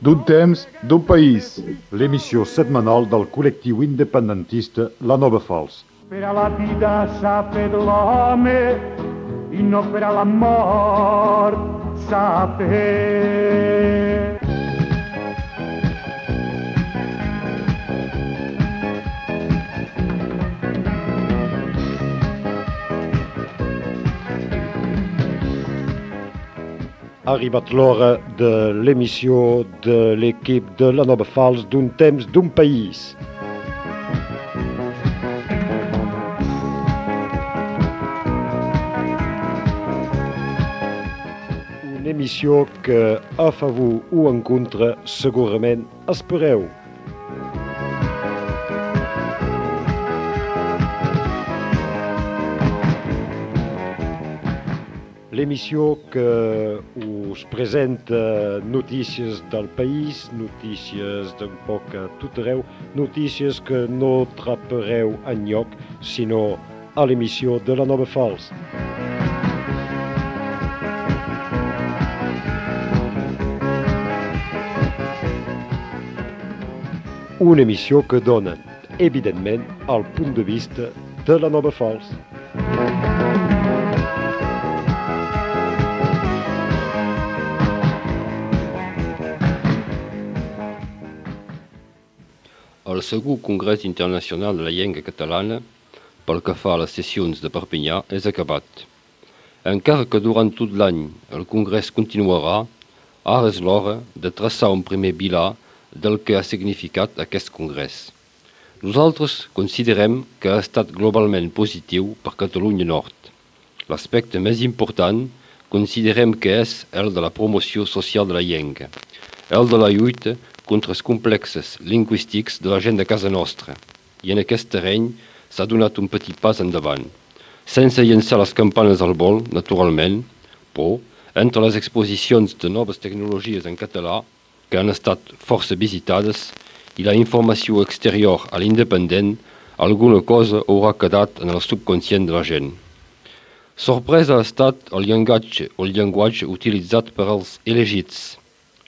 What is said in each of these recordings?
d'un temps, d'un país. L'emissió setmanal del col·lectiu independentista La Nova Fals. Per a la vida s'ha fet l'home i no per a la mort s'ha fet. Ha arribat l'hora de l'emissió de l'equip de la Nova Fals d'un temps d'un país. Una emissió que a favor o en contra segurament espereu. L'emissió que us presenta notícies del país, notícies d'un poc a tot arreu, notícies que no trapareu enlloc, sinó a l'emissió de la Nova Fals. Una emissió que dona, evidentment, el punt de vista de la Nova Fals. El segur Congrés Internacional de la Llengua Catalana, pel que fa a les sessions de Perpinyà, és acabat. Encara que durant tot l'any el Congrés continuarà, ara és l'hora de traçar un primer bilà del que ha significat aquest Congrés. Nosaltres considerem que ha estat globalment positiu per Catalunya Nord. L'aspecte més important considerem que és el de la promoció social de la llengua, el de la lluita contra els complexes lingüístics de la gent de casa nostra. I en aquest terreny s'ha donat un petit pas endavant, sense llençar les campanes al vol, naturalment, però entre les exposicions de noves tecnologies en català que han estat força visitades i la informació exterior a l'independent, alguna cosa haurà quedat en el subconscient de la gent. Sorpresa ha estat el llenguatge o el llenguatge utilitzat per als elegits.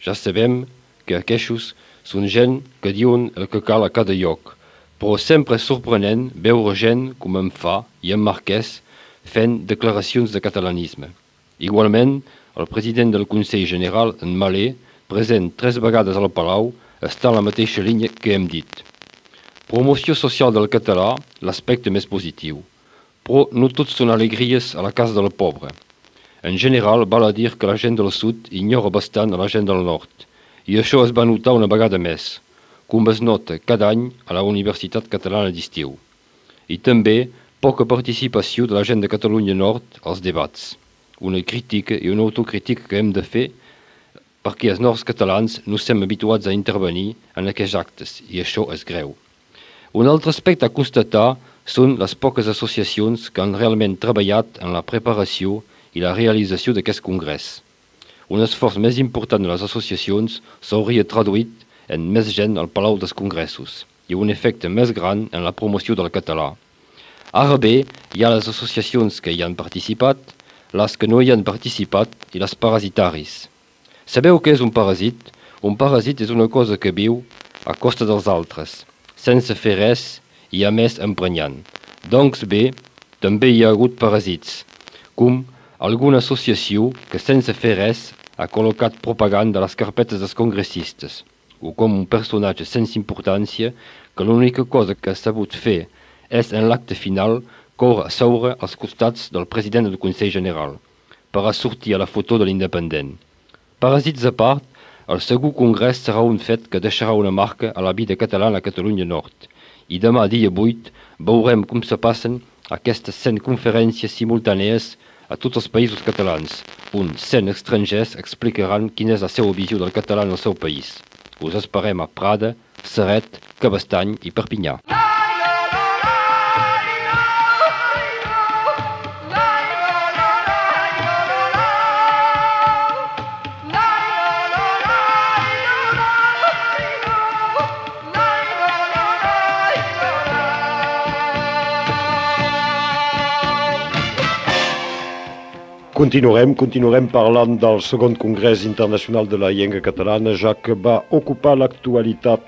Ja sabem que aquests són gent que diuen el que cal a cada lloc, però sempre és sorprenent veure gent com en fa i en Marquès fent declaracions de catalanisme. Igualment, el president del Consell General, en Malé, present tres vegades al Palau, està en la mateixa línia que hem dit. Promoció social del català, l'aspecte més positiu. Però no tots són alegries a la casa del pobre. En general, val a dir que la gent del sud ignora bastant a la gent del nord, i això es va notar una vegada més, com es nota cada any a la Universitat Catalana d'Estiu. I també poca participació de la gent de Catalunya Nord als debats. Una crítica i una autocrítica que hem de fer perquè els nords catalans no estem habituats a intervenir en aquests actes, i això és greu. Un altre aspecte a constatar són les poques associacions que han realment treballat en la preparació i la realització d'aquest congrés. Un esforç més important de les associacions s'hauria traduït en més gent al Palau dels Congressos i un efecte més gran en la promoció del català. Ara bé, hi ha les associacions que hi han participat, les que no hi han participat i les parasitaris. Sabeu què és un paràsit? Un paràsit és una cosa que viu a costa dels altres, sense fer res i a més emprenyant. Doncs bé, també hi ha hagut paràsits, com alguna associació que sense fer res ha col·locat propaganda a les carpetes dels congressistes, o com un personatge sense importància que l'única cosa que ha sabut fer és en l'acte final córrer a seure als costats del president del Consell General per a sortir a la foto de l'independent. Paràsits a part, el segur congrés serà un fet que deixarà una marca a la vida catalana a Catalunya Nord. I demà, dia 8, veurem com se passen aquestes 100 conferències simultànies a tots els països catalans, on 100 estrangers explicaran quina és la seva visió del català en el seu país. Us esperem a Prada, Serret, Cabestany i Perpinyà. Continuarem, continuarem parlant del segon Congrés Internacional de la Llengua Catalana, ja que va ocupar l'actualitat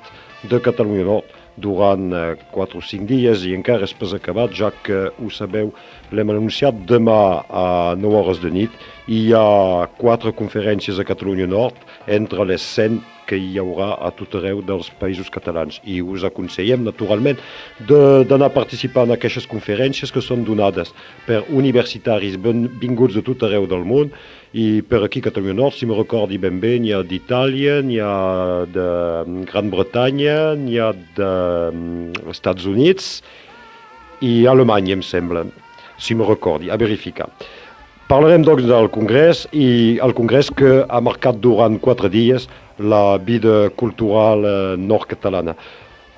de Catalunya Nord durant 4 o 5 dies i encara és pas acabat, ja que ho sabeu, l'hem anunciat demà a 9 hores de nit. Hi ha quatre conferències a Catalunya Nord, entre les 100 que hi haurà a tot arreu dels països catalans. I us aconsellem, naturalment, d'anar a participar en aquestes conferències que són donades per universitaris vinguts de tot arreu del món i per aquí a Catalunya Nord, si me recordi ben bé, n'hi ha d'Itàlia, n'hi ha de Gran Bretanya, n'hi ha dels Estats Units i Alemanya, em sembla, si me recordi, a verificar. Parlarem doncs del Congrés i el Congrés que ha marcat durant quatre dies la vida cultural eh, nord-catalana.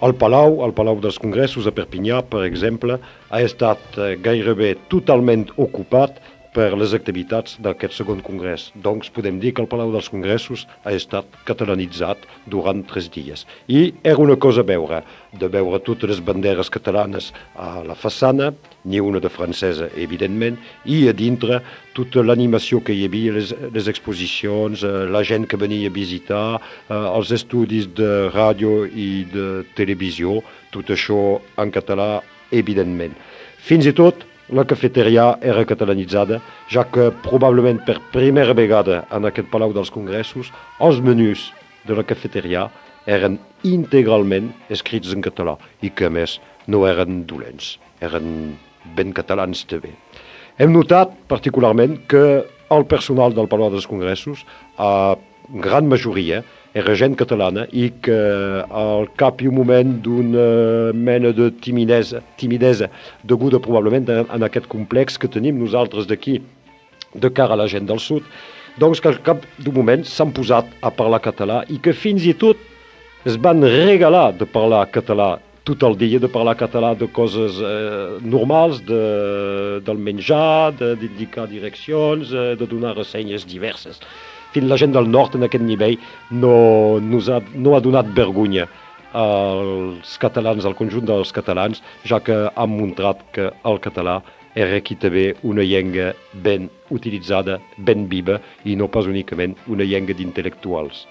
El Palau, el Palau dels Congressos a Perpinyà, per exemple, ha estat eh, gairebé totalment ocupat per les activitats d'aquest segon congrés. Doncs podem dir que el Palau dels Congressos ha estat catalanitzat durant tres dies. I era una cosa a veure, de veure totes les banderes catalanes a la façana, ni una de francesa, evidentment, i a dintre tota l'animació que hi havia, les, les exposicions, eh, la gent que venia a visitar, eh, els estudis de ràdio i de televisió, tot això en català, evidentment. Fins i tot la cafeteria era catalanitzada, ja que probablement per primera vegada en aquest Palau dels Congressos els menús de la cafeteria eren integralment escrits en català i que a més no eren dolents, eren ben catalans també. Hem notat particularment que el personal del Palau dels Congressos, a gran majoria, era gent catalana i que al cap i un moment d'una mena de timidesa, timidesa deguda probablement en aquest complex que tenim nosaltres d'aquí de cara a la gent del sud, doncs que al cap d'un moment s'han posat a parlar català i que fins i tot es van regalar de parlar català tot el dia, de parlar català de coses eh, normals, de, del menjar, d'indicar direccions, eh, de donar ressenyes diverses fins la gent del nord en aquest nivell no, no, ha, no ha donat vergonya als catalans, al conjunt dels catalans, ja que han mostrat que el català era aquí també una llengua ben utilitzada, ben viva i no pas únicament una llengua d'intel·lectuals.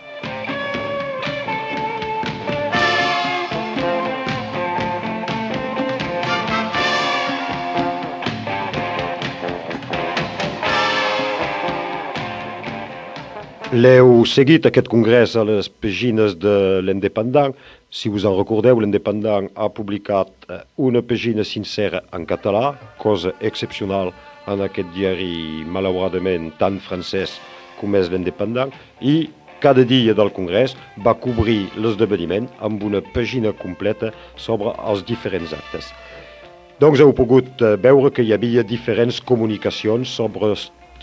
L'heu seguit aquest congrés a les pàgines de l'Independent. Si us en recordeu, l'Independent ha publicat eh, una pàgina sincera en català, cosa excepcional en aquest diari, malauradament, tant francès com és l'Independent, i cada dia del congrés va cobrir l'esdeveniment amb una pàgina completa sobre els diferents actes. Doncs heu pogut eh, veure que hi havia diferents comunicacions sobre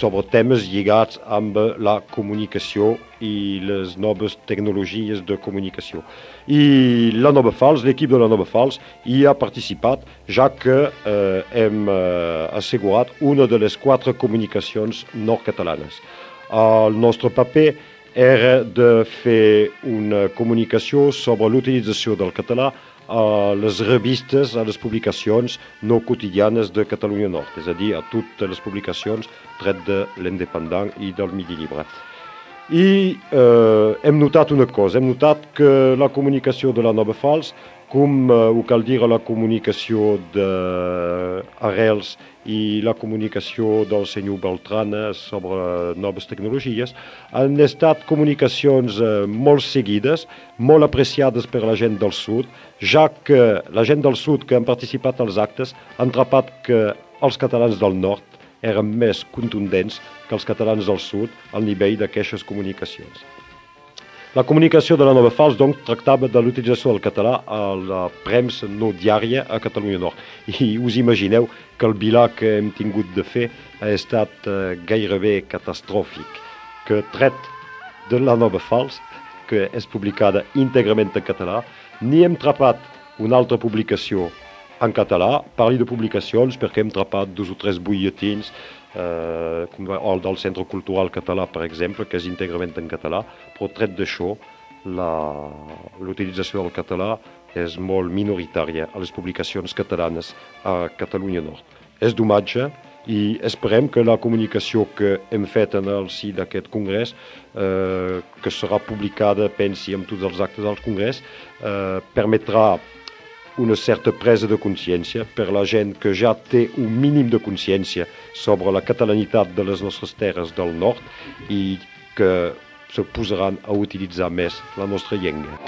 sobre temes lligats amb la comunicació i les noves tecnologies de comunicació. I la Nova Fals, l'equip de la Nova Fals, hi ha participat, ja que eh, hem eh, assegurat una de les quatre comunicacions nord-catalanes. El nostre paper era de fer una comunicació sobre l'utilització del català a les revistes, a les publicacions no quotidianes de Catalunya Nord, és a dir, a totes les publicacions tret de l'Independent i del Midi Libre. I eh, hem notat una cosa, hem notat que la comunicació de la Nova Fals, com eh, ho cal dir la comunicació d'Arrels i la comunicació del senyor Beltrana sobre noves tecnologies han estat comunicacions eh, molt seguides, molt apreciades per la gent del sud, ja que la gent del sud que han participat als actes han trapat que els catalans del nord eren més contundents que els catalans del sud al nivell d'aquestes comunicacions. La comunicació de la Nova Fals, doncs, tractava de l'utilització del català a la premsa no diària a Catalunya Nord. I us imagineu que el bilà que hem tingut de fer ha estat eh, gairebé catastròfic, que tret de la Nova Fals, que és publicada íntegrament en català, ni hem trapat una altra publicació en català, parli de publicacions perquè hem trapat dos o tres butlletins, eh, el del Centre Cultural Català, per exemple, que és íntegrament en català, però tret d'això, l'utilització del català és molt minoritària a les publicacions catalanes a Catalunya Nord. És d'homatge i esperem que la comunicació que hem fet en el si d'aquest congrés, eh, que serà publicada, pensi, amb tots els actes del congrés, eh, permetrà una certa presa de consciència per la gent que ja té un mínim de consciència sobre la catalanitat de les nostres terres del nord i que se posaran a utilitzar més la nostra llengua.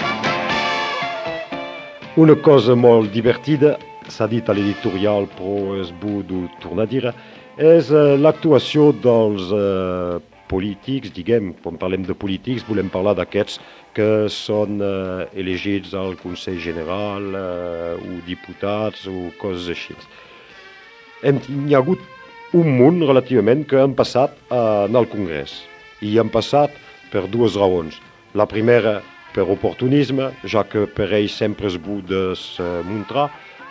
Una cosa molt divertida, s'ha dit a l'editorial, però és bo de tornar a dir, és eh, l'actuació dels eh, polítics, diguem, quan parlem de polítics volem parlar d'aquests que són eh, elegits al Consell General eh, o diputats o coses així. Hem, hi ha hagut un munt relativament que han passat eh, en el Congrés i han passat per dues raons. La primera per oportunisme, ja que per ells sempre és bo de.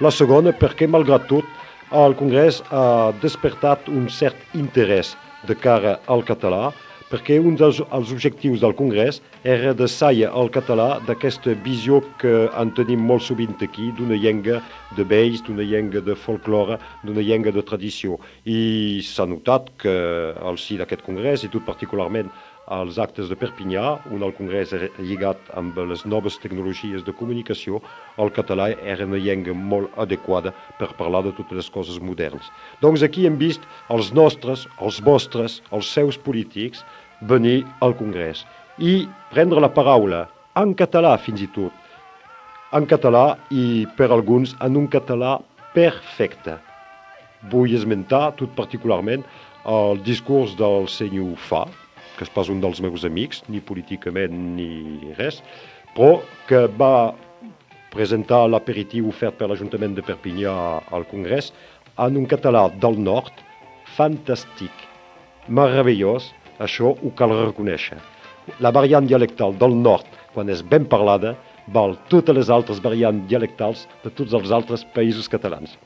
La segona perquè, malgrat tot, el Congrés ha despertat un cert interès de cara al català, perquè un dels els objectius del Congrés era de saia al català d'aquesta visió que en tenim molt sovint aquí d'una llengua de vells, d'una llengua de folklore, d'una llengua de tradició. I s'ha notat que al si d'aquest Congrés, i tot particularment als actes de Perpinyà, on el Congrés era lligat amb les noves tecnologies de comunicació, el català era una llengua molt adequada per parlar de totes les coses modernes. Doncs aquí hem vist els nostres, els vostres, els seus polítics venir al Congrés i prendre la paraula en català fins i tot, en català i per alguns en un català perfecte. Vull esmentar tot particularment el discurs del senyor Fa, que és pas un dels meus amics, ni políticament ni res, però que va presentar l'aperitiu ofert per l'Ajuntament de Perpinyà al Congrés en un català del nord fantàstic, meravellós, això ho cal reconèixer. La variant dialectal del nord, quan és ben parlada, val totes les altres variants dialectals de tots els altres països catalans.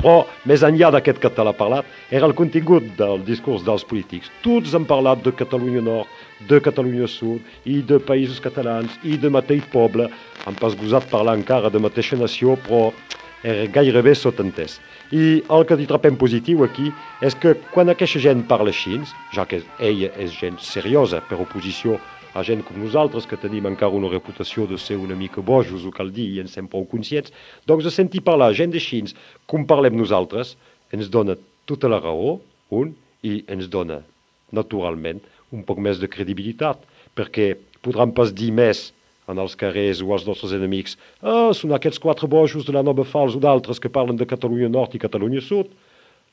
Però, més enllà d'aquest català parlat, era el contingut del discurs dels polítics. Tots han parlat de Catalunya Nord, de Catalunya Sud, i de països catalans, i de mateix poble. Han pas gosat parlar encara de mateixa nació, però era gairebé sotentès. I el que trapem positiu aquí és que quan aquesta gent parla així, ja que ella és gent seriosa per oposició gent com nosaltres, que tenim encara una reputació de ser una mica bojos, ho cal dir, i en sem prou conscients, doncs de sentir parlar gent així com parlem nosaltres, ens dona tota la raó, un, i ens dona, naturalment, un poc més de credibilitat, perquè podran pas dir més en els carrers o als nostres enemics ah, són aquests quatre bojos de la Nova Fals o d'altres que parlen de Catalunya Nord i Catalunya Sud,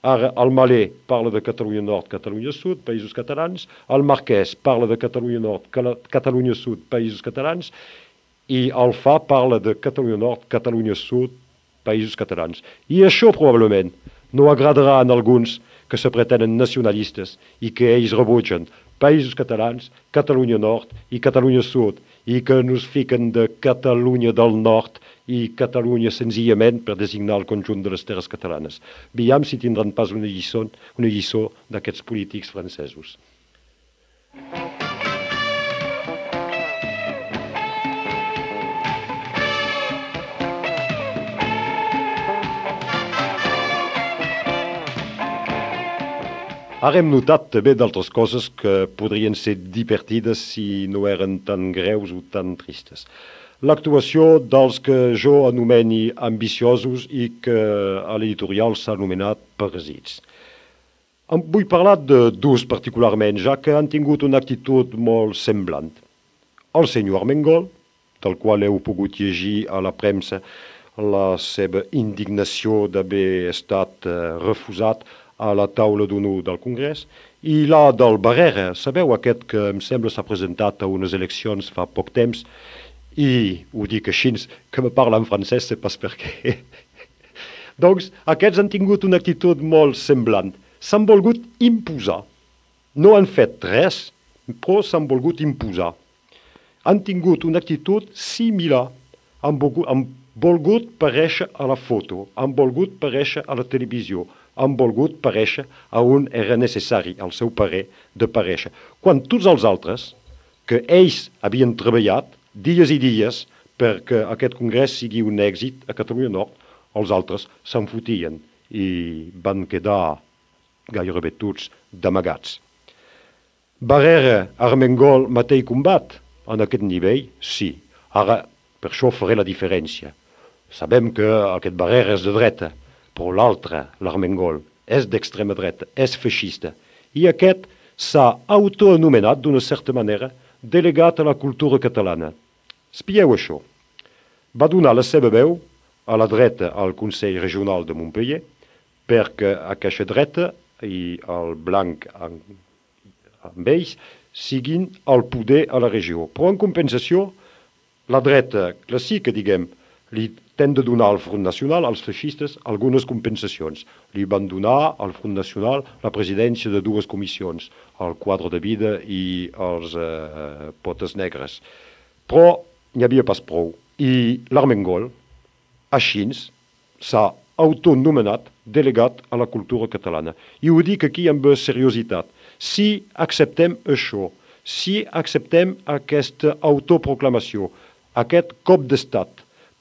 Ara, el Malé parla de Catalunya Nord, Catalunya Sud, Països Catalans. El Marquès parla de Catalunya Nord, Catalunya Sud, Països Catalans. I el Fa parla de Catalunya Nord, Catalunya Sud, Països Catalans. I això probablement no agradarà a alguns que se pretenen nacionalistes i que ells rebutgen Països Catalans, Catalunya Nord i Catalunya Sud i que nos fiquen de Catalunya del Nord i Catalunya senzillament per designar el conjunt de les terres catalanes. Veiem si tindran pas una lliçó, una lliçó d'aquests polítics francesos. Ara hem notat també d'altres coses que podrien ser divertides si no eren tan greus o tan tristes l'actuació dels que jo anomeni ambiciosos i que a l'editorial s'ha anomenat parasits. Vull parlar de dos particularment, ja que han tingut una actitud molt semblant. El senyor Armengol, del qual heu pogut llegir a la premsa la seva indignació d'haver estat eh, refusat a la taula d'honor del Congrés, i la del Barrera, sabeu aquest que em sembla s'ha presentat a unes eleccions fa poc temps i ho dic així, que me parla en francès, sé pas per què. doncs aquests han tingut una actitud molt semblant. S'han volgut imposar. No han fet res, però s'han volgut imposar. Han tingut una actitud similar. Han volgut, han volgut parèixer a la foto, han volgut parèixer a la televisió, han volgut parèixer a on era necessari, al seu parer, de parèixer. Quan tots els altres, que ells havien treballat, dies i dies perquè aquest congrés sigui un èxit a Catalunya Nord, els altres se'n fotien i van quedar gairebé tots d'amagats. Barrera, Armengol, mateix combat, en aquest nivell, sí. Ara, per això faré la diferència. Sabem que aquest Barrera és de dreta, però l'altre, l'Armengol, és d'extrema dreta, és feixista. I aquest s'ha autoanomenat, d'una certa manera, delegat a la cultura catalana. Espieu això. Va donar la seva veu a la dreta al Consell Regional de Montpellier perquè aquesta dreta i el blanc amb ells siguin al poder a la regió. Però en compensació, la dreta clàssica, diguem, li ten de donar al Front Nacional, als feixistes, algunes compensacions. Li van donar al Front Nacional la presidència de dues comissions, el quadre de vida i els eh, potes negres. Però n'hi havia pas prou. I l'Armengol, així, s'ha autonomenat delegat a la cultura catalana. I ho dic aquí amb seriositat. Si acceptem això, si acceptem aquesta autoproclamació, aquest cop d'estat,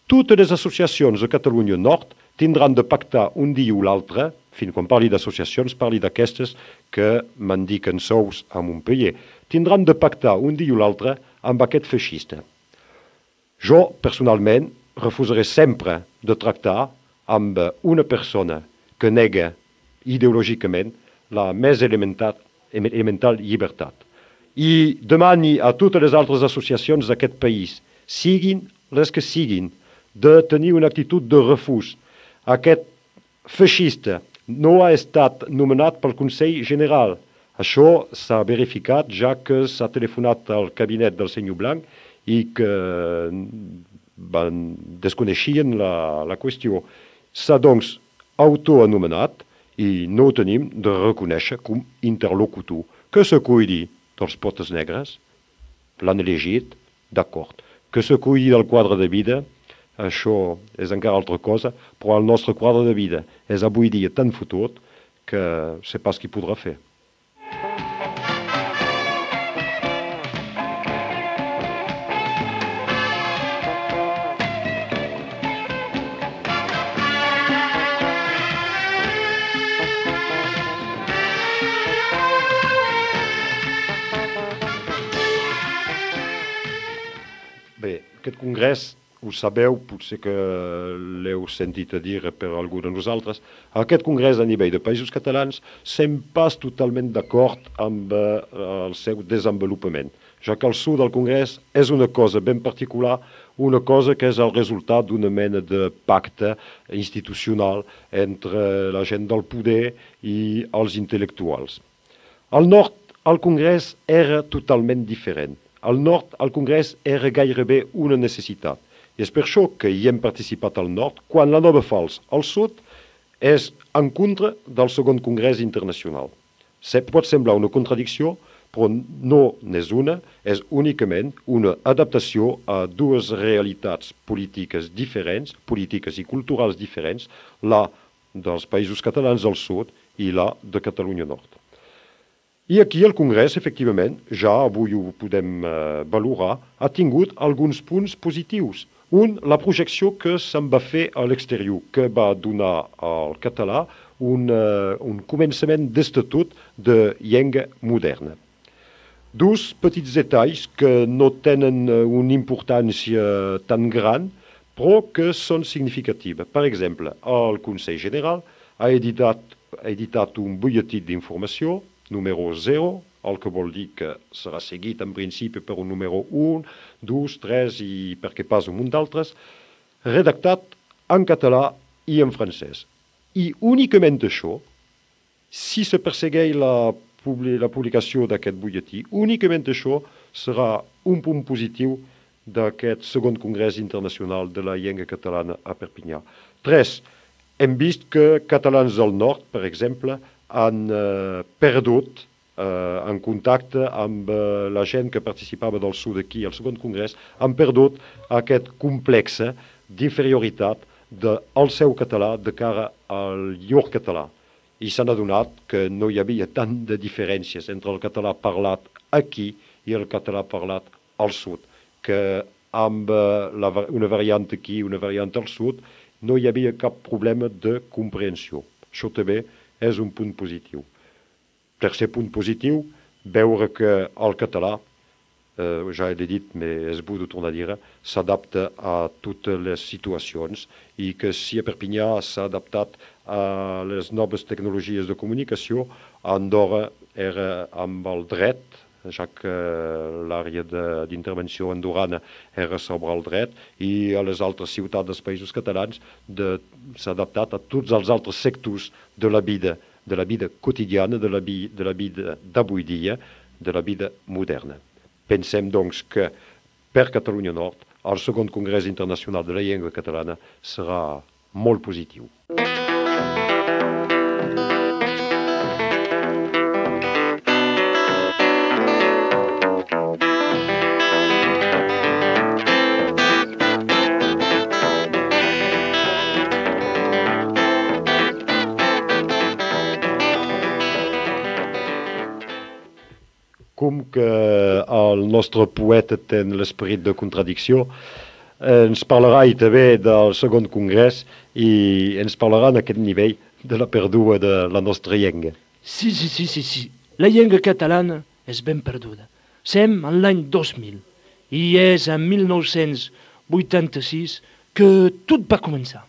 totes les associacions de Catalunya Nord tindran de pactar un dia o l'altre, fins quan parli d'associacions, parli d'aquestes que m'indiquen sous a Montpellier, tindran de pactar un dia o l'altre amb aquest feixista. Jo, personalment, refusaré sempre de tractar amb una persona que nega ideològicament la més elemental, elemental llibertat. I demani a totes les altres associacions d'aquest país, siguin les que siguin, de tenir una actitud de refús. Aquest feixista no ha estat nomenat pel Consell General. Això s'ha verificat ja que s'ha telefonat al cabinet del senyor Blanc i que van, desconeixien la, la qüestió. S'ha doncs autoanomenat i no ho tenim de reconèixer com interlocutor. Que se cuidi dels potes negres, l'han elegit, d'acord. Que se cuidi del quadre de vida, això és encara altra cosa, però el nostre quadre de vida és avui dia tan fotut que sé pas qui podrà fer. aquest congrés, ho sabeu, potser que l'heu sentit a dir per algú de nosaltres, aquest congrés a nivell de països catalans sem pas totalment d'acord amb eh, el seu desenvolupament, ja que el sud del congrés és una cosa ben particular, una cosa que és el resultat d'una mena de pacte institucional entre la gent del poder i els intel·lectuals. Al nord, el congrés era totalment diferent al nord, el congrés era gairebé una necessitat. I és per això que hi hem participat al nord, quan la Nova Fals, al sud, és en contra del segon congrés internacional. Se pot semblar una contradicció, però no n'és una, és únicament una adaptació a dues realitats polítiques diferents, polítiques i culturals diferents, la dels països catalans al sud i la de Catalunya Nord. I aquí el Congrés, efectivament, ja avui ho podem eh, valorar, ha tingut alguns punts positius. Un, la projecció que se'n va fer a l'exterior, que va donar al català un, uh, un començament d'estatut de llengua moderna. Dos petits detalls que no tenen eh, una importància tan gran, però que són significatives. Per exemple, el Consell General ha editat, ha editat un butlletí d'informació número 0, el que vol dir que serà seguit en principi per un número 1, 2, 3 i perquè pas un munt d'altres, redactat en català i en francès. I únicament això, si se persegueix la, la publicació d'aquest butlletí, únicament això serà un punt positiu d'aquest segon congrés internacional de la llengua catalana a Perpinyà. Tres, hem vist que catalans del nord, per exemple, han eh, perdut eh, en contacte amb eh, la gent que participava del sud aquí al segon congrés, han perdut aquest complex d'inferioritat del seu català de cara al llur català. I s'han adonat que no hi havia tant de diferències entre el català parlat aquí i el català parlat al sud, que amb la, una variant aquí i una variant al sud no hi havia cap problema de comprensió. Això també és un punt positiu. Tercer punt positiu, veure que el català, eh, ja l'he dit, però és bo de tornar a dir, s'adapta a totes les situacions i que si a Perpinyà s'ha adaptat a les noves tecnologies de comunicació, Andorra era amb el dret, ja que l'àrea d'intervenció andorrana era sobre el dret, i a les altres ciutats dels països catalans s'ha adaptat a tots els altres sectors de la vida, de la vida quotidiana, de la, vi, de de la vida moderna. Pensem, doncs, que per Catalunya Nord el segon Congrés Internacional de la Llengua Catalana serà molt positiu. Que el nostre poeta té l'esperit de contradicció, ens parlarà i també del segon congrés i ens parlarà en aquest nivell de la perdua de la nostra llengua. Sí, sí, sí, sí, sí. La llengua catalana és ben perduda. Sem en l'any 2000 i és en 1986 que tot va començar.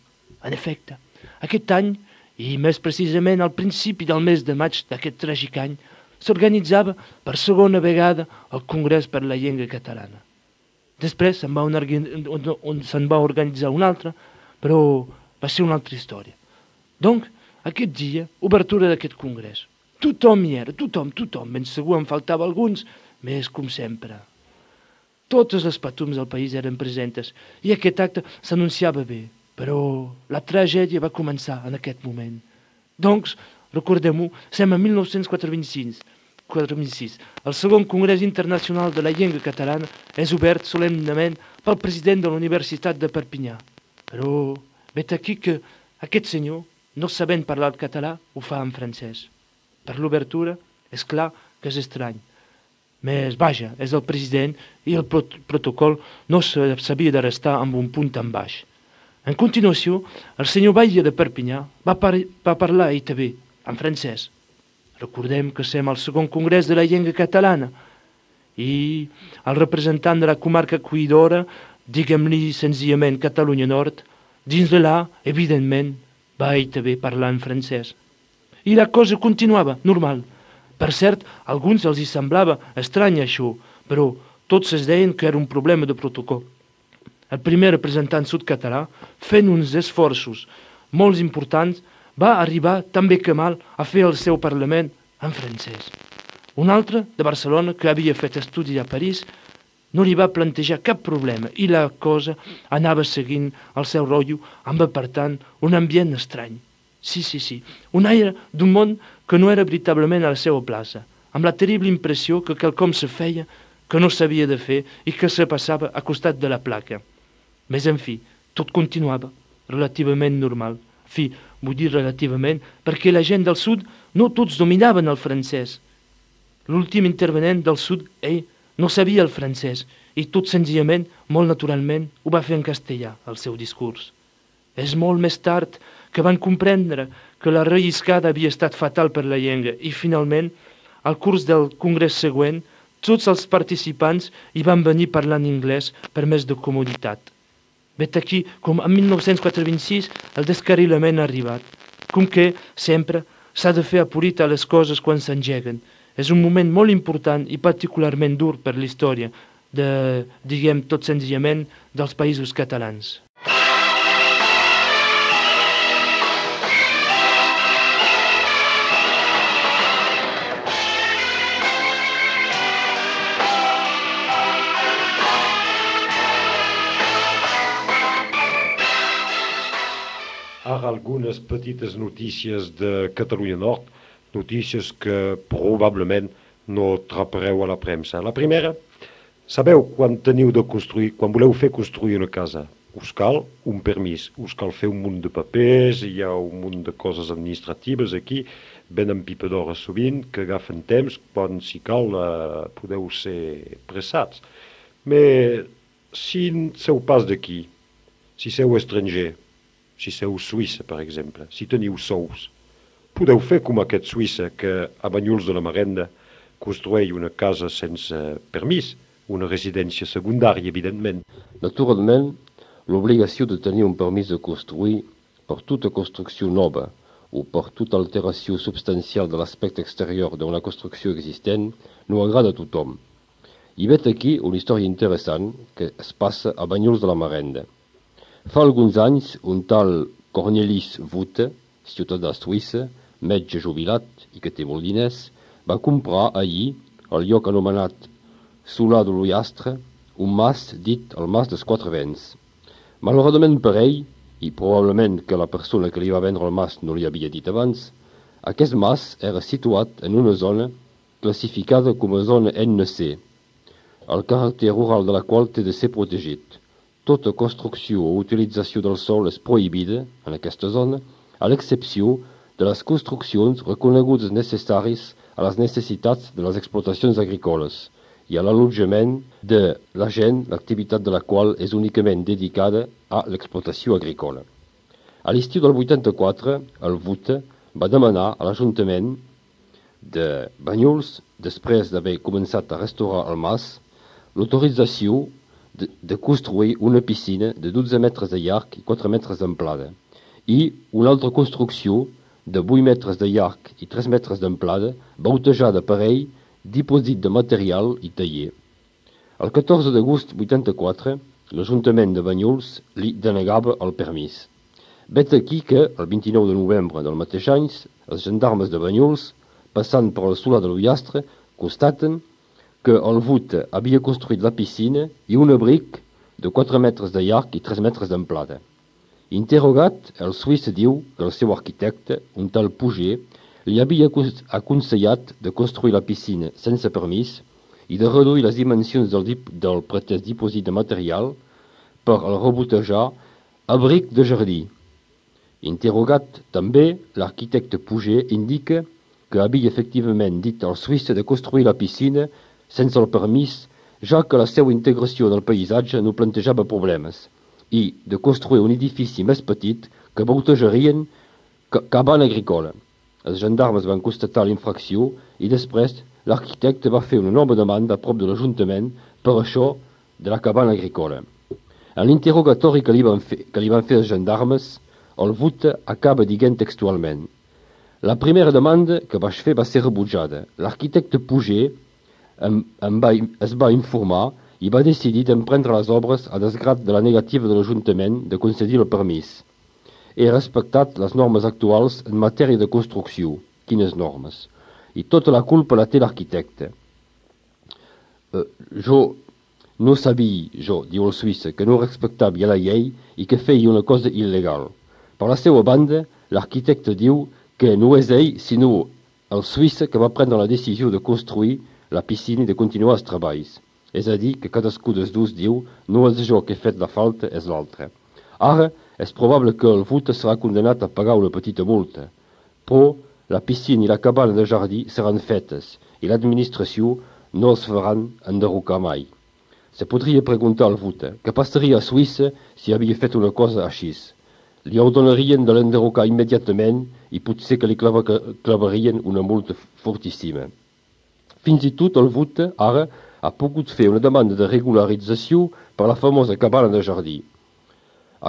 En efecte, aquest any, i més precisament al principi del mes de maig d'aquest tràgic any, s'organitzava per segona vegada el Congrés per la Llengua Catalana. Després se'n va, se'n va organitzar un altre, però va ser una altra història. Donc, aquest dia, obertura d'aquest congrés. Tothom hi era, tothom, tothom. Ben segur en faltava alguns, més com sempre. Totes les patums del país eren presentes i aquest acte s'anunciava bé, però la tragèdia va començar en aquest moment. Doncs, recordem-ho, sem en 1945, 2006. El segon Congrés Internacional de la Llengua Catalana és obert solemnement pel president de la Universitat de Perpinyà. Però vet aquí que aquest senyor, no sabent parlar el català, ho fa en francès. Per l'obertura, és clar que és estrany. Més, vaja, és el president i el prot protocol no s'havia de restar amb un punt tan baix. En continuació, el senyor Batlle de Perpinyà va, par va parlar i també en francès. Recordem que som al segon congrés de la llengua catalana i el representant de la comarca cuidora, diguem-li senzillament Catalunya Nord, dins de là, evidentment, va ell també parlar en francès. I la cosa continuava, normal. Per cert, a alguns els hi semblava estrany això, però tots es deien que era un problema de protocol. El primer representant sud-català, fent uns esforços molt importants, va arribar tan bé que mal a fer el seu Parlament en francès. Un altre, de Barcelona, que havia fet estudi a París, no li va plantejar cap problema i la cosa anava seguint el seu rotllo amb, per tant, un ambient estrany. Sí, sí, sí, un aire d'un món que no era veritablement a la seva plaça, amb la terrible impressió que quelcom se feia que no s'havia de fer i que se passava a costat de la placa. Més en fi, tot continuava relativament normal. Fi, vull dir relativament, perquè la gent del sud no tots dominaven el francès. L'últim intervenent del sud, ell, no sabia el francès i tot senzillament, molt naturalment, ho va fer en castellà, el seu discurs. És molt més tard que van comprendre que la relliscada havia estat fatal per la llengua i, finalment, al curs del congrés següent, tots els participants hi van venir parlant anglès per més de comoditat. Vet aquí com en 1946 el descarrilament ha arribat. Com que, sempre, s'ha de fer apurit a les coses quan s'engeguen. És un moment molt important i particularment dur per l'història de, diguem tot senzillament, dels països catalans. Algunes petites notícies de Catalunya Nord, notícies que probablement no atrapareu a la premsa. La primera, sabeu quan teniu de construir, quan voleu fer construir una casa, us cal un permís, us cal fer un munt de papers, hi ha un munt de coses administratives aquí, ben en pipa d'hora sovint, que agafen temps, quan si cal eh, podeu ser pressats. Però si sou pas d'aquí, si sou estranger, si sou Suïssa, per exemple, si teniu sous, podeu fer com aquest suïssa que a Banyuls de la Marenda construeix una casa sense permís, una residència secundària, evidentment. Naturalment, l'obligació de tenir un permís de construir per tota construcció nova o per tota alteració substancial de l'aspecte exterior d'una construcció existent no agrada a tothom. I vet aquí una història interessant que es passa a Banyuls de la Marenda. Fa alguns anys, un tal Cornelis Vute, ciutadà suïssa, metge jubilat i que té molt diners, va comprar ahir, al lloc anomenat Solà de l'Ullastre, un mas dit el mas dels quatre vents. Malauradament per ell, i probablement que la persona que li va vendre el mas no li havia dit abans, aquest mas era situat en una zona classificada com a zona NC, el caràcter rural de la qual té de ser protegit. Tota construcció o utilització del sol és prohibida en aquesta zona, a l'excepció de les construccions reconegudes necessaris a les necessitats de les explotacions agrícoles i a l'allotjament de la gent, l'activitat de la qual és únicament dedicada a l'explotació agrícola. A l'estiu del 84, el VUT va demanar a l'Ajuntament de Banyuls, després d'haver començat a restaurar el mas, l'autorització de, de construir una piscina de 12 metres de llarg i 4 metres d'amplada i una altra construcció de 8 metres de llarg i 3 metres d'amplada, bautejada per ell dipòsit de material i taller. El 14 d'agost 84, l'Ajuntament de Banyuls li denegava el permís. Vet aquí que, el 29 de novembre del mateix any, els gendarmes de Banyuls, passant per el solar de l'Ullastre, constaten que el VUT havia construït la piscina i un abric de 4 metres de llarg i 3 metres d'amplada. Interrogat, el suïssa diu que el seu arquitecte, un tal Puger, li havia aconsellat de construir la piscina sense permís i de reduir les dimensions del, del pretès dipòsit de material per el rebotejar abric de jardí. Interrogat també, l'arquitecte Puger indica que havia efectivament dit al suïssa de construir la piscina sense el permís, ja que la seva integració del paisatge no plantejava problemes, i de construir un edifici més petit que bautejarien cabana agrícola. Els gendarmes van constatar l'infracció i després l'arquitecte va fer una nova demanda a prop de l'Ajuntament per això de la cabana agrícola. En l'interrogatori que, li van fer, que li van fer els gendarmes, el vot acaba dient textualment La primera demanda que vaig fer va ser rebutjada. L'arquitecte Puger em, em va, es va informar i va decidir d'emprendre les obres a desgrat de la negativa de l'Ajuntament de concedir el permís he respectat les normes actuals en matèria de construcció. Quines normes? I tota la culpa la té l'arquitecte. Uh, jo no sabia, jo, diu el suïssa, que no respectava la llei i que feia una cosa il·legal. Per la seva banda, l'arquitecte diu que no és ell, sinó el suïssa que va prendre la decisió de construir la piscina de continuar els treballs. És a dir, que cadascú dels dos diu no és jo que he fet la falta, és l'altre. Ara, és probable que el Vuta serà condemnat a pagar una petita multa, però la piscina i la cabana de jardí seran fetes i l'administració no els faran enderrocar mai. Se podria preguntar al Vuta què passaria a Suïssa si havia fet una cosa així. Li ordonarien de l'enderrocar immediatament i potser que li clava, clavarien una multa fortíssima. Fins i tot el Vuta ara ha pogut fer una demanda de regularització per la famosa cabana de jardí.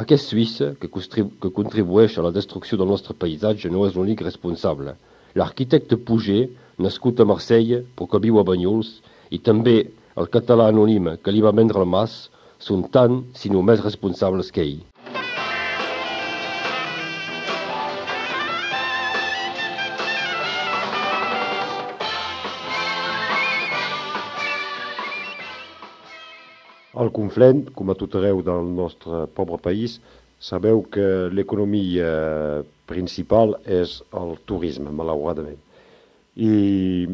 Aquest suïssa, que, que contribueix a la destrucció del nostre paisatge, no és l'únic responsable. L'arquitecte Puger, nascut a Marsella, però que viu a Banyuls, i també el català anònim que li va vendre el mas, són tant, si no més responsables. Al Conflent, com a tot arreu del nostre pobre país, sabeu que l'economia principal és el turisme, malauradament. I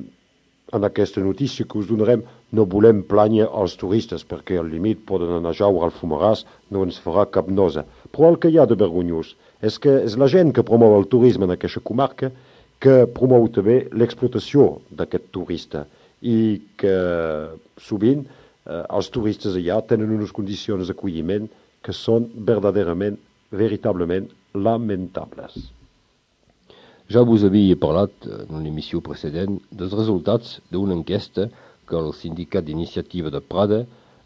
en aquesta notícia que us donarem no volem plànyer als turistes perquè al límit poden anar a jaure al fumaràs, no ens farà cap nosa. Però el que hi ha de vergonyós és que és la gent que promou el turisme en aquesta comarca que promou també l'explotació d'aquest turista i que sovint eh, els turistes allà tenen unes condicions d'acolliment que són verdaderament, veritablement lamentables. Ja vos havia parlat en l'emissió precedent dels resultats d'una enquesta que el sindicat d'iniciativa de Prada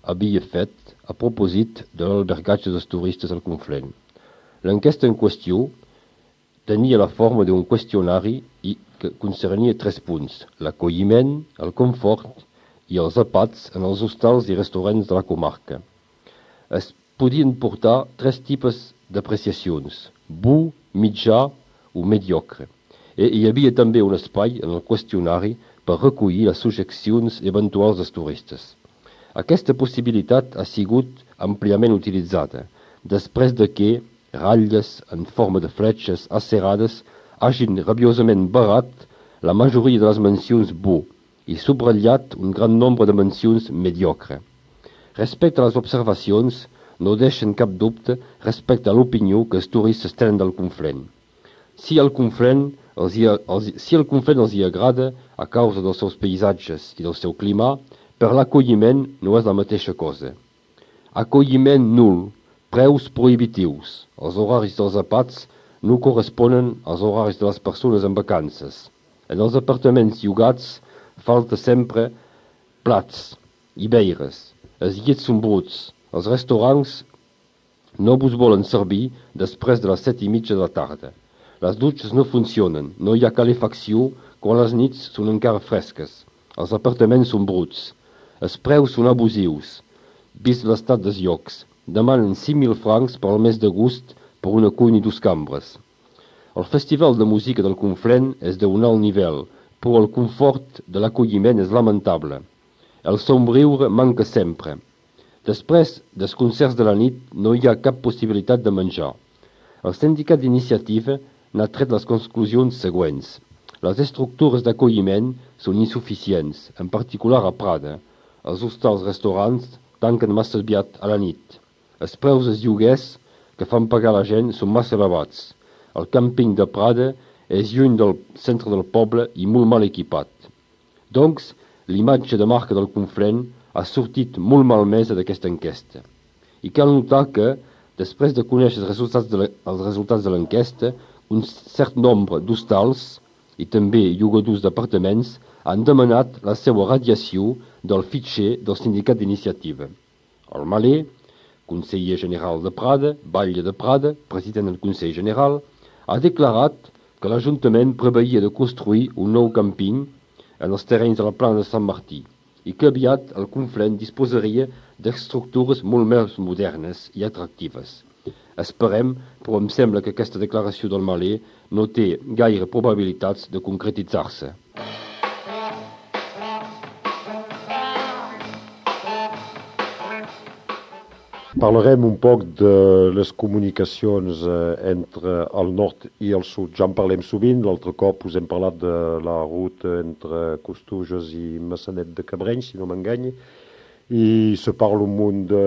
havia fet a propòsit de l'albergatge dels turistes al Conflent. L'enquesta en qüestió tenia la forma d'un qüestionari i que concernia tres punts, l'acolliment, el confort i els apats en els hostals i restaurants de la comarca. Es podien portar tres tipus d'apreciacions, bu, mitjà o mediocre. I hi havia també un espai en el qüestionari per recollir les subjeccions eventuals dels turistes. Aquesta possibilitat ha sigut àmpliament utilitzada, després de que ratlles en forma de fletxes acerades hagin rabiosament barat la majoria de les mencions bo i subratllat un gran nombre de mencions mediocre. Respecte a les observacions, no deixen cap dubte respecte a l'opinió que els turistes tenen del Conflent. Si el Conflent els, hi, els, si el Conflent els hi agrada, a causa dels seus paisatges i del seu clima, per l'acolliment no és la mateixa cosa. Acolliment nul, preus prohibitius. Els horaris dels apats no corresponen als horaris de les persones en vacances. En els apartaments llogats falta sempre plats i beires. Els llits són bruts. Els restaurants no vos volen servir després de les set i mitja de la tarda. Les dutxes no funcionen, no hi ha calefacció quan les nits són encara fresques. Els apartaments són bruts. Els preus són abusius. Vist l'estat dels llocs, demanen 5.000 francs per al mes d'agost per una cuina i dos cambres. El Festival de Música del Conflent és d'un alt nivell, però el confort de l'acolliment és lamentable. El somriure manca sempre. Després dels concerts de la nit no hi ha cap possibilitat de menjar. El sindicat d'iniciativa n'ha tret les conclusions següents. Les estructures d'acolliment són insuficients, en particular a Prada. Els hostals restaurants tanquen massa aviat a la nit. Els preus dels lloguers que fan pagar la gent són massa elevats. El càmping de Prada és lluny del centre del poble i molt mal equipat. Doncs, l'imatge de marca del Conflent ha sortit molt malmesa d'aquesta enquesta. I cal notar que, després de conèixer els resultats de l'enquesta, un cert nombre d'hostals i també llogadors d'apartaments han demanat la seva radiació del fitxer del sindicat d'iniciativa. El Malé, conseller general de Prada, Batlle de Prada, president del Consell General, ha declarat que l'Ajuntament preveia de construir un nou camping en els terrenys de la plana de Sant Martí i que aviat el Conflent disposaria d'estructures molt més modernes i atractives. Esperem, però em sembla que aquesta declaració del Malé no té gaire probabilitats de concretitzar-se. Parlarem un poc de les comunicacions eh, entre el nord i el sud. Ja en parlem sovint, l'altre cop us hem parlat de la ruta entre Costuges i Massanet de Cabreny, si no m'enganyi, i se parla un munt de,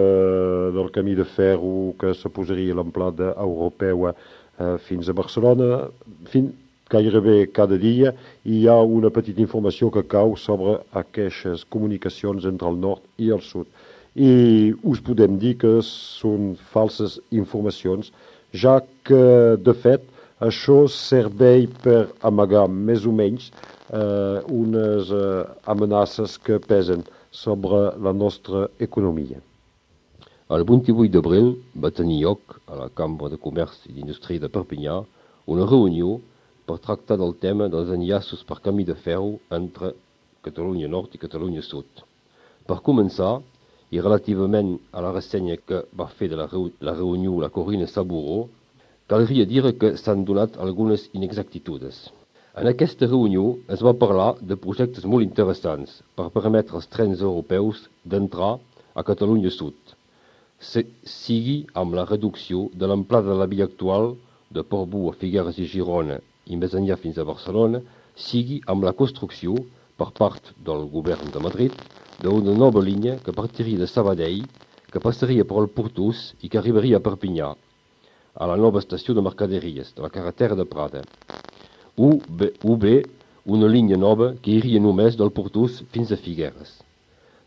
del camí de ferro que se posaria l'amplada europea eh, fins a Barcelona, fins, gairebé cada dia hi ha una petita informació que cau sobre aquestes comunicacions entre el nord i el sud. I us podem dir que són falses informacions, ja que, de fet, això serveix per amagar més o menys eh, unes eh, amenaces que pesen sobre la nostra economia. El 28 d'abril va tenir lloc a la Cambra de Comerç i d'Indústria de Perpinyà una reunió per tractar del tema dels enllaços per camí de ferro entre Catalunya Nord i Catalunya Sud. Per començar, i relativament a la ressenya que va fer de la, la reunió la Corina Saburó, caldria dir que s'han donat algunes inexactitudes. En aquesta reunió es va parlar de projectes molt interessants per permetre als trens europeus d'entrar a Catalunya Sud, sigui amb la reducció de l'amplada de la via actual de Portbou a Figueres i Girona i més enllà fins a Barcelona, sigui amb la construcció per part del govern de Madrid d'una nova línia que partiria de Sabadell, que passaria per el Portús i que arribaria a Perpinyà, a la nova estació de mercaderies de la carretera de Prada o bé, o bé una línia nova que iria només del Portús fins a Figueres.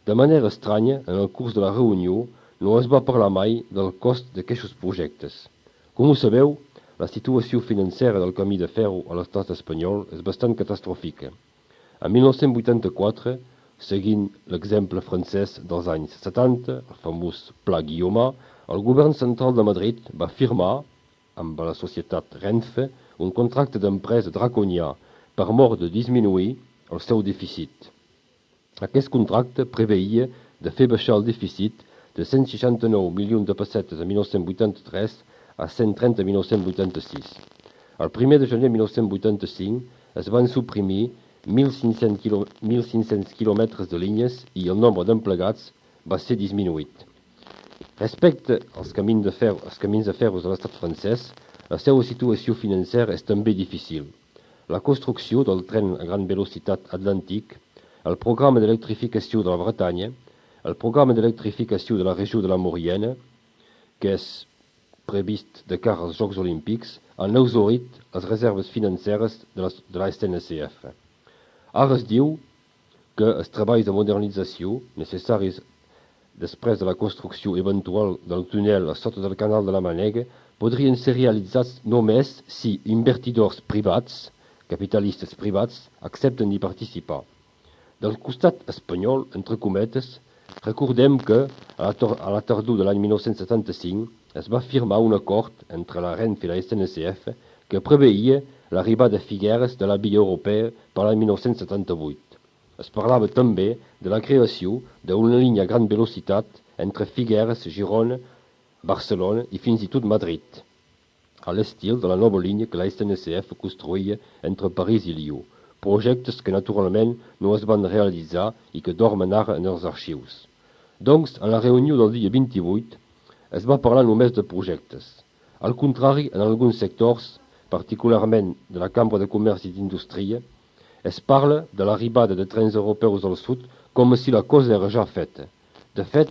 De manera estranya, en el curs de la reunió, no es va parlar mai del cost d'aquests projectes. Com ho sabeu, la situació financera del camí de ferro a l'estat espanyol és bastant catastròfica. En 1984, seguint l'exemple francès dels anys 70, el famós Pla Guillaume, el govern central de Madrid va firmar amb la societat Renfe un contracte d'empresa draconià per mort de disminuir el seu dèficit. Aquest contracte preveia de fer baixar el dèficit de 169 milions de pessetes en 1983 a 130 en 1986. El 1 de gener de 1985 es van suprimir 1.500, quilò 1.500 quilòmetres de línies i el nombre d'emplegats va ser disminuït. Respecte als camins de ferro, als camins de ferros de l'estat francès, la seva situació financera és també difícil. La construcció del tren a gran velocitat atlàntic, el programa d'electrificació de la Bretanya, el programa d'electrificació de la regió de la Maurienne, que és previst de cara als Jocs Olímpics, han exaurit les reserves financeres de la, de la SNCF. Ara es diu que els treballs de modernització necessaris després de la construcció eventual del túnel a sota del canal de la Manega podrien ser realitzats només si invertidors privats, capitalistes privats, accepten d'hi participar. Del costat espanyol, entre cometes, recordem que a la, a la tardor de l'any 1975 es va firmar un acord entre la Renfe i la SNCF que preveia l'arribada de Figueres de la via europea per l'any 1978. Es parlava també de la creació d'una línia a gran velocitat entre Figueres, Girona, Barcelona i fins i tot Madrid, a l'estil de la nova línia que la SNCF construïa entre París i Lió, projectes que naturalment no es van realitzar i que dormen ara en els arxius. Doncs, a la reunió del dia 28, es va parlar només de projectes. Al contrari, en alguns sectors particularment de la Cambra de Comerç i d'Indústria, es parla de l'arribada de trens europeus al sud com si la cosa era ja feta. De fet,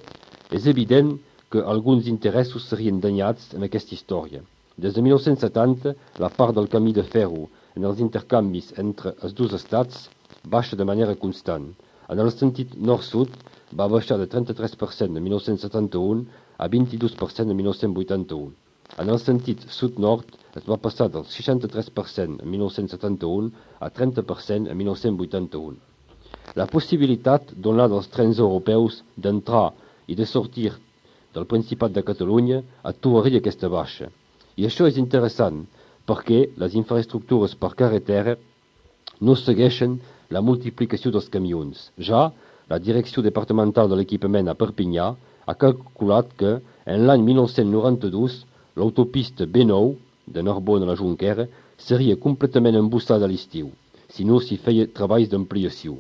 és evident que alguns interessos serien danyats en aquesta història. Des de 1970, la part del camí de ferro en els intercanvis entre els dos estats baixa de manera constant. En el sentit nord-sud va baixar de 33% en 1971 a 22% en 1981. En el sentit sud-nord es va passar del 63% en 1971 a 30% en 1981. La possibilitat donada als trens europeus d'entrar i de sortir del Principat de Catalunya actuaria aquesta baixa. I això és interessant perquè les infraestructures per carretera no segueixen la multiplicació dels camions. Ja la Direcció Departamental de l'Equipament a Perpinyà ha calculat que en l'any 1992 l'autopista B9 de Narbona a la Junquera seria completament embussada a l'estiu, si no s'hi feia treballs d'ampliació.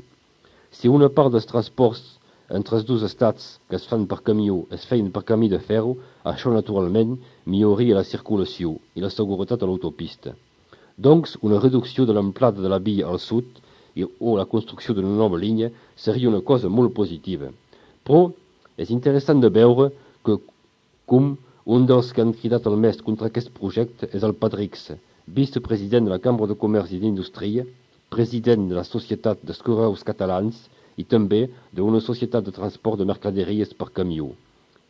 Si una part dels transports entre els dos estats que es fan per camió es feien per camí de ferro, això naturalment milloraria la circulació i la seguretat a l'autopista. Doncs, una reducció de l'amplada de la via al sud i, o la construcció d'una nova línia seria una cosa molt positiva. Però és interessant de veure que com un dels que han cridat el més contra aquest projecte és el Padrix, vicepresident de la Cambra de Comerç i d'Indústria, president de la Societat dels Correus Catalans i també d'una societat de transport de mercaderies per camió.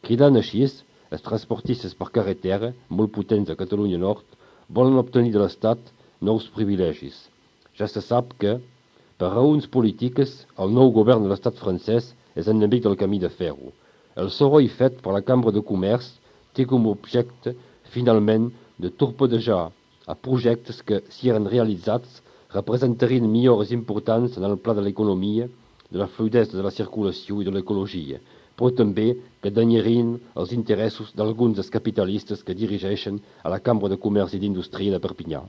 Cridant així, els transportistes per carretera, molt potents a Catalunya Nord, volen obtenir de l'Estat nous privilegis. Ja se sap que, per raons polítiques, el nou govern de l'estat francès és enemic del camí de ferro. El soroll fet per la Cambra de Comerç té com objecte, finalment, de torpedejar a projectes que, si eren realitzats, representarien millores importants en el pla de l'economia, de la fluidesa de la circulació i de l'ecologia, però també que danyarien els interessos d'alguns dels capitalistes que dirigeixen a la Cambra de Comerç i d'Indústria de Perpinyà.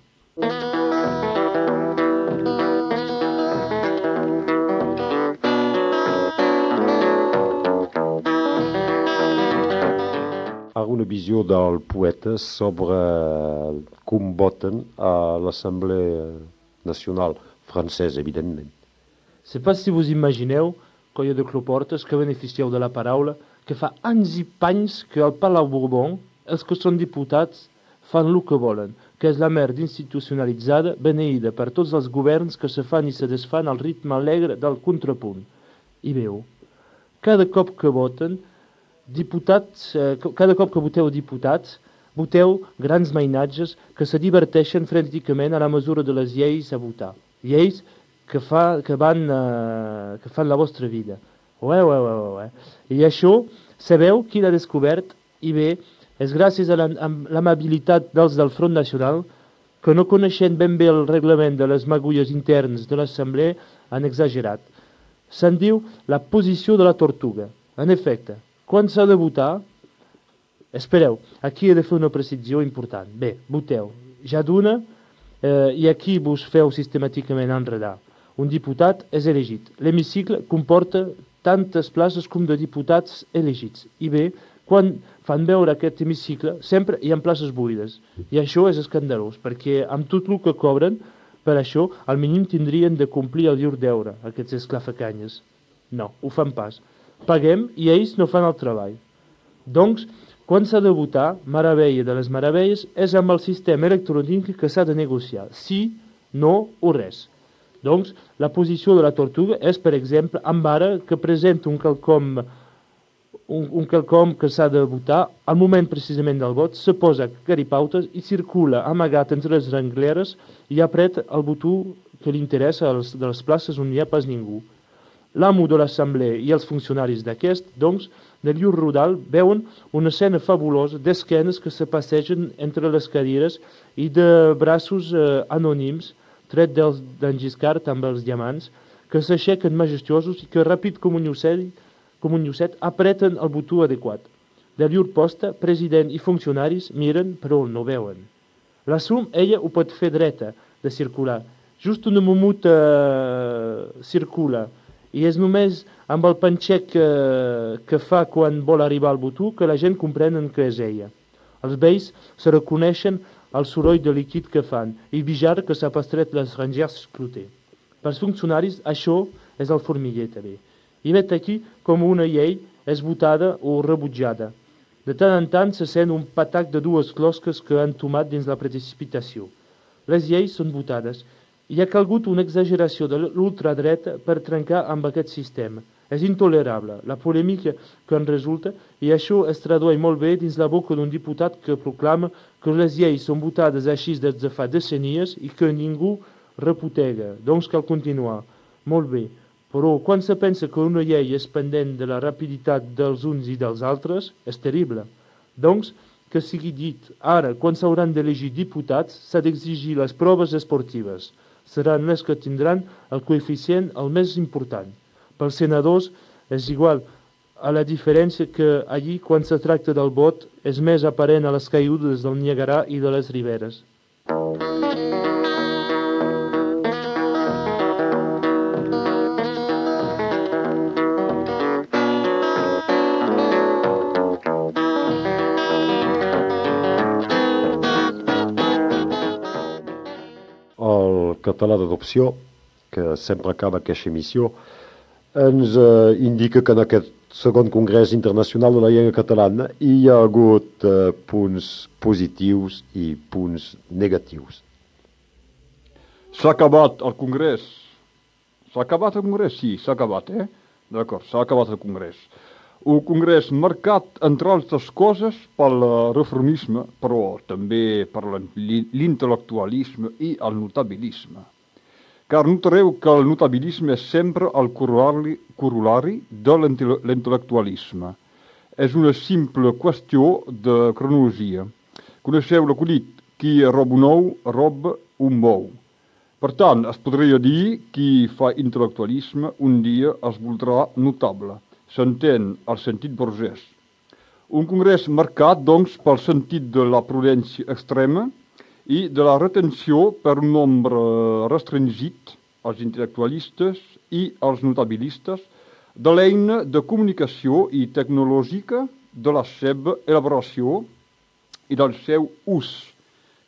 Una visió del poeta sobre com voten a l'Assemblea Nacional francesa, evidentment. C'est pas si vous imagineu, colla de cloportes, que beneficieu de la paraula, que fa anys i panys que al Palau Bourbon els que són diputats fan el que volen, que és la merda institucionalitzada beneïda per tots els governs que se fan i se desfan al ritme alegre del contrapunt. I veu, cada cop que voten diputats, eh, cada cop que voteu diputats, Voteu grans mainatges que se diverteixen frenèticament a la mesura de les lleis a votar. Lleis que, fa, que, van, eh, que fan la vostra vida. Ué, ué, ué, ué. I això, sabeu qui l'ha descobert? I bé, és gràcies a l'amabilitat dels del Front Nacional que no coneixent ben bé el reglament de les magulles interns de l'Assemblea han exagerat. Se'n diu la posició de la tortuga. En efecte, quan s'ha de votar... Espereu, aquí he de fer una precisió important. Bé, voteu. Ja d'una, eh, i aquí vos feu sistemàticament enredar. Un diputat és elegit. L'hemicicle comporta tantes places com de diputats elegits. I bé, quan fan veure aquest hemicicle, sempre hi ha places buides. I això és escandalós, perquè amb tot el que cobren, per això, al mínim tindrien de complir el llur deure, aquests esclafacanyes. No, ho fan pas. Paguem i ells no fan el treball. Doncs, quan s'ha de votar, meravella de les meravelles, és amb el sistema electrònic que s'ha de negociar. Sí, no o res. Doncs, la posició de la tortuga és, per exemple, amb ara que presenta un quelcom un, un quelcom que s'ha de votar, al moment precisament del vot, se posa caripautes i circula amagat entre les rengleres i apreta el botó que li interessa als, de les places on hi ha pas ningú. L'amo de l'assemblea i els funcionaris d'aquest, doncs, de llur rodal, veuen una escena fabulosa d'esquenes que se passegen entre les cadires i de braços eh, anònims, tret d'en Giscard amb els diamants, que s'aixequen majestuosos i que ràpid com un ocell com un llucet, apreten el botó adequat. De llur posta, president i funcionaris miren però no veuen. La sum, ella ho pot fer dreta, de circular. Just una mamuta uh, circula i és només amb el panxec que, que fa quan vol arribar al botó que la gent comprenen que és ella. Els vells se reconeixen el soroll de líquid que fan i vijar que s'ha pastret les rangers escruter. Pels funcionaris això és el formiguer també i vet aquí com una llei és votada o rebutjada. De tant en tant se sent un patac de dues closques que han tomat dins la precipitació. Les lleis són votades. Hi ha calgut una exageració de l'ultradreta per trencar amb aquest sistema. És intolerable la polèmica que en resulta i això es tradueix molt bé dins la boca d'un diputat que proclama que les lleis són votades així des de fa decenies i que ningú reputega, doncs cal continuar. Molt bé, però quan se pensa que una llei és pendent de la rapiditat dels uns i dels altres, és terrible. Doncs, que sigui dit, ara, quan s'hauran d'elegir diputats, s'ha d'exigir les proves esportives. Seran les que tindran el coeficient el més important. Pels senadors és igual, a la diferència que allí, quan se tracta del vot, és més aparent a les caigudes del Niagarà i de les Riberes. Català d'adopció, que sempre acaba aquesta emissió, ens eh, indica que en aquest segon congrés internacional de la llengua catalana hi ha hagut eh, punts positius i punts negatius. S'ha acabat el congrés. S'ha acabat el congrés? Sí, s'ha acabat, eh? D'acord, s'ha acabat el congrés. Un congrés marcat, entre altres coses, pel reformisme, però també per l'intel·lectualisme i el notabilisme. Car notareu que el notabilisme és sempre el corolari de l'intel·lectualisme. És una simple qüestió de cronologia. Coneixeu l'acudit, qui roba un ou, roba un bou. Per tant, es podria dir qui fa intel·lectualisme un dia es voldrà notable s'entén el sentit burgès. Un congrés marcat, doncs, pel sentit de la prudència extrema i de la retenció per un nombre restringit, els intel·lectualistes i els notabilistes, de l'eina de comunicació i tecnològica de la seva elaboració i del seu ús,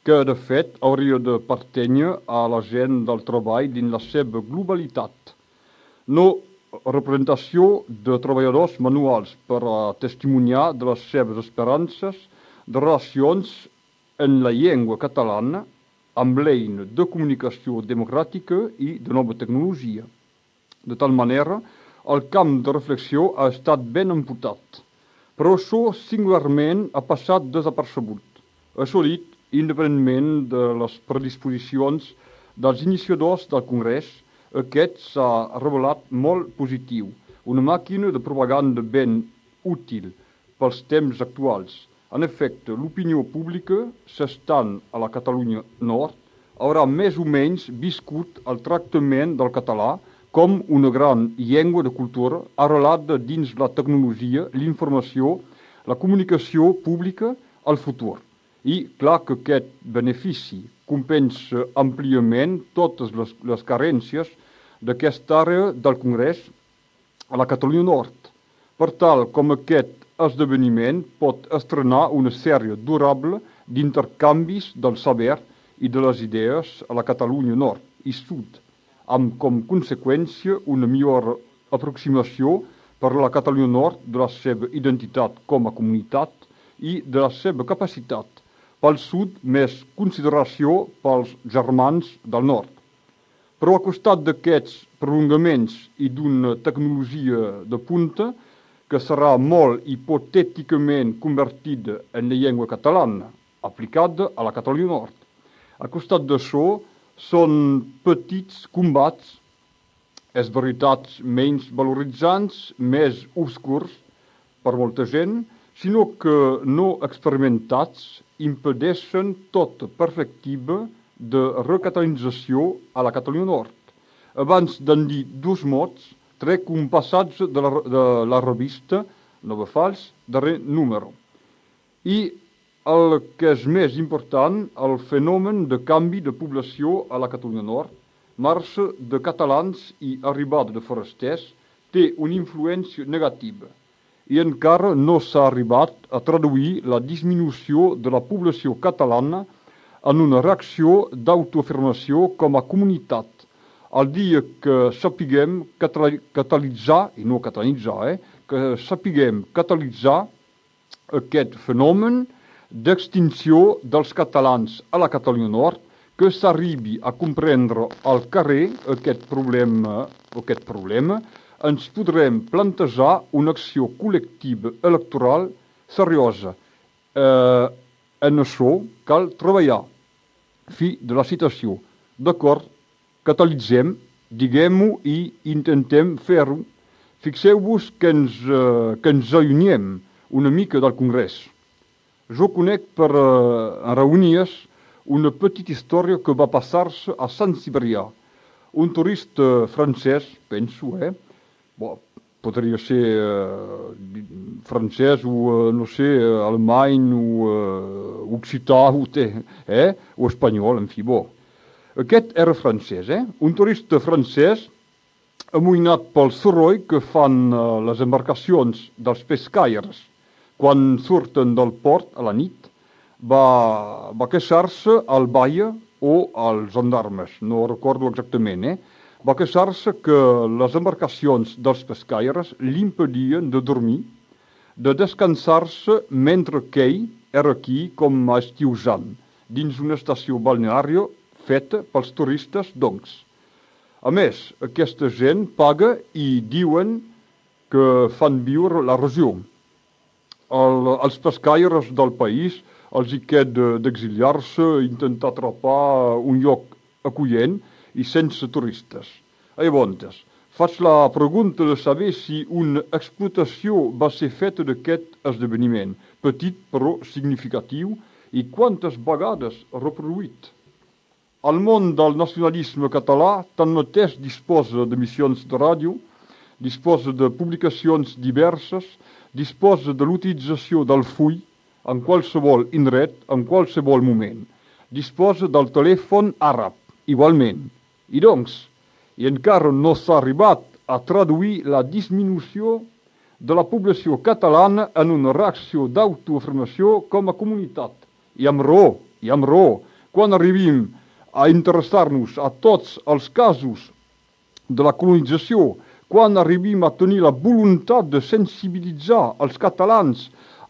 que de fet hauria de pertànyer a la gent del treball dins la seva globalitat. No representació de treballadors manuals per a testimoniar de les seves esperances de relacions en la llengua catalana amb l'eina de comunicació democràtica i de nova tecnologia. De tal manera, el camp de reflexió ha estat ben amputat, però això singularment ha passat desapercebut. assolit independentment de les predisposicions dels iniciadors del Congrés, aquest s'ha revelat molt positiu, una màquina de propaganda ben útil pels temps actuals. En efecte, l'opinió pública, s'estant a la Catalunya Nord, haurà més o menys viscut el tractament del català com una gran llengua de cultura arrelada dins la tecnologia, l'informació, la comunicació pública al futur. I clar que aquest benefici compensa àmpliament totes les, les carències d'aquesta àrea del Congrés a la Catalunya Nord, per tal com aquest esdeveniment pot estrenar una sèrie durable d'intercanvis del saber i de les idees a la Catalunya Nord i Sud, amb com conseqüència una millor aproximació per a la Catalunya Nord de la seva identitat com a comunitat i de la seva capacitat pel sud més consideració pels germans del nord. Però al costat d'aquests prolongaments i d'una tecnologia de punta que serà molt hipotèticament convertida en la llengua catalana, aplicada a la Catalunya Nord. Al costat d'això són petits combats, és veritats menys valoritzants, més obscurs per molta gent, sinó que no experimentats impedeixen tota perspectiva de recatalonització a la Catalunya Nord. Abans d'en dir dos mots, trec un passatge de la, de la revista Nova Fals, darrer número. I el que és més important, el fenomen de canvi de població a la Catalunya Nord, marxa de catalans i arribada de forasters, té una influència negativa i encara no s'ha arribat a traduir la disminució de la població catalana en una reacció d'autoafirmació com a comunitat. El dia que sapiguem catalitzar, i no catalanitzar, eh, que sapiguem catalitzar aquest fenomen d'extinció dels catalans a la Catalunya Nord, que s'arribi a comprendre al carrer aquest problema, aquest problema ens podrem plantejar una acció col·lectiva electoral seriosa. Eh, en això cal treballar. Fi de la citació. D'acord, catalitzem, diguem-ho i intentem fer-ho. Fixeu-vos que, ens, eh, que ens allunyem una mica del Congrés. Jo conec per eh, reunies una petita història que va passar-se a Sant Cibrià. Un turista francès, penso, eh, Bon, podria ser eh, francès o, eh, no sé, alemany o eh, occità o, té, eh? o espanyol, en fi, bo. Aquest era francès, eh? Un turista francès amoïnat pel soroll que fan eh, les embarcacions dels pescaires quan surten del port a la nit, va, va queixar-se al baia o als gendarmes, no recordo exactament, eh? Va queixar-se que les embarcacions dels pescaires l'impedien de dormir, de descansar-se mentre que ell era aquí com a estiusant, dins una estació balneària feta pels turistes, doncs. A més, aquesta gent paga i diuen que fan viure la regió. El, els pescaires del país els hi qued d'exiliar-se, intentar atrapar un lloc acollent i sense turistes. Llavors, faig la pregunta de saber si una explotació va ser feta d'aquest esdeveniment, petit però significatiu, i quantes vegades reproduït. El món del nacionalisme català tanmateix disposa d'emissions de ràdio, disposa de publicacions diverses, disposa de l'utilització del full en qualsevol indret, en qualsevol moment. Disposa del telèfon àrab, igualment. I doncs, i encara no s'ha arribat a traduir la disminució de la població catalana en una reacció d'autoafirmació com a comunitat. I amb raó, i amb raó, quan arribim a interessar-nos a tots els casos de la colonització, quan arribim a tenir la voluntat de sensibilitzar els catalans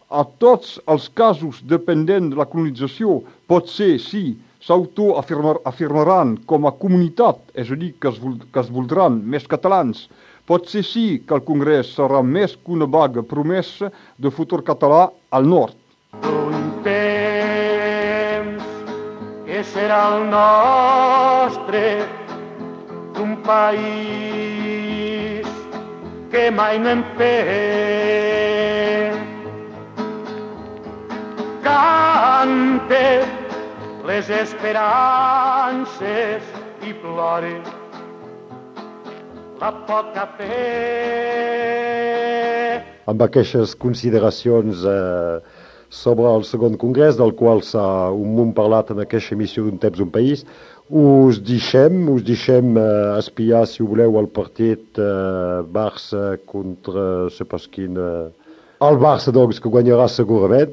a tots els casos dependents de la colonització, pot ser, sí, s'autoafirmaran com a comunitat, és a dir, que es, que es voldran més catalans, pot ser sí que el Congrés serà més que una vaga promesa de futur català al nord. Un temps que serà el nostre un país que mai no fet. Cante les esperances i plore la poca fe. Amb aquestes consideracions eh, sobre el segon congrés, del qual s'ha un munt parlat en aquesta emissió d'un temps un país, us deixem, us deixem eh, espiar, si ho voleu, el partit eh, Barça contra, sé pas quin... Eh, el Barça, doncs, que guanyarà segurament.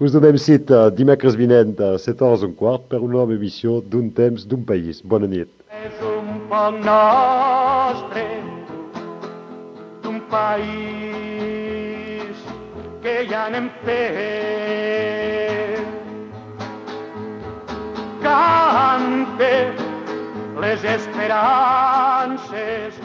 Us donem cita dimecres vinent a 7 hores un quart per una nova emissió d'un temps d'un país. Bona nit. És un poc nostre, d'un país que ja n'hem fet. Cante les esperances